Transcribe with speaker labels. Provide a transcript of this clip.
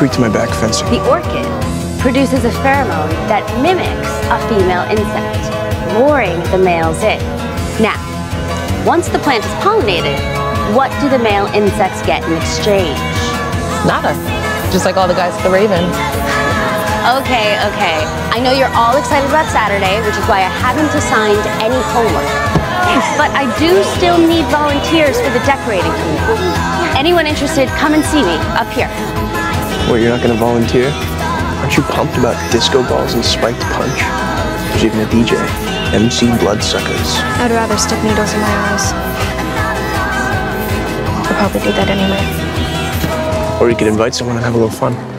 Speaker 1: tweak to my back fencing.
Speaker 2: The orchid produces a pheromone that mimics a female insect, luring the males in. Now, once the plant is pollinated, what do the male insects get in exchange?
Speaker 3: Nada. Just like all the guys at the Raven.
Speaker 2: Okay, okay. I know you're all excited about Saturday, which is why I haven't assigned any homework. But I do still need volunteers for the decorating committee. Anyone interested, come and see me up here.
Speaker 1: What, you're not gonna volunteer? Aren't you pumped about disco balls and spiked punch? There's even a DJ, MC Bloodsuckers.
Speaker 4: I'd rather stick needles in my eyes. I'll probably do that anyway.
Speaker 1: Or you could invite someone and have a little fun.